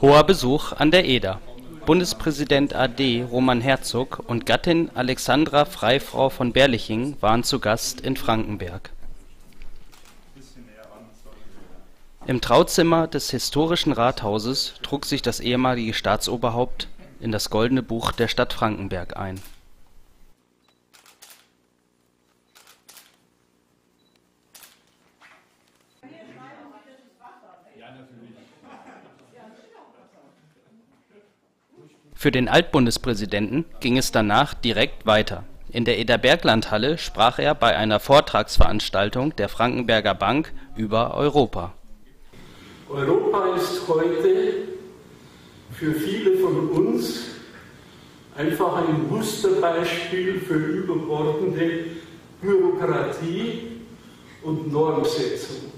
Hoher Besuch an der Eder. Bundespräsident AD Roman Herzog und Gattin Alexandra Freifrau von Berliching waren zu Gast in Frankenberg. Im Trauzimmer des historischen Rathauses trug sich das ehemalige Staatsoberhaupt in das Goldene Buch der Stadt Frankenberg ein. Für den Altbundespräsidenten ging es danach direkt weiter. In der Eder-Bergland-Halle sprach er bei einer Vortragsveranstaltung der Frankenberger Bank über Europa. Europa ist heute für viele von uns einfach ein Musterbeispiel für überbordende Bürokratie und Normsetzung.